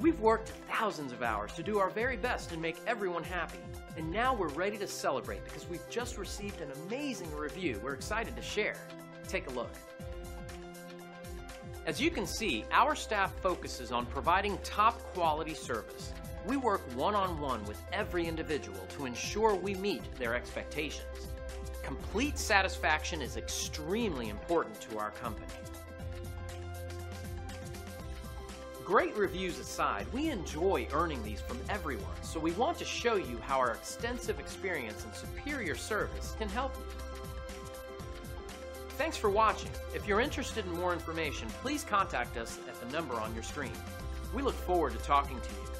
We've worked thousands of hours to do our very best and make everyone happy. And now we're ready to celebrate because we've just received an amazing review we're excited to share. Take a look. As you can see, our staff focuses on providing top quality service. We work one-on-one with every individual to ensure we meet their expectations. Complete satisfaction is extremely important to our company. Great reviews aside, we enjoy earning these from everyone, so we want to show you how our extensive experience and superior service can help you. Thanks for watching. If you're interested in more information, please contact us at the number on your screen. We look forward to talking to you.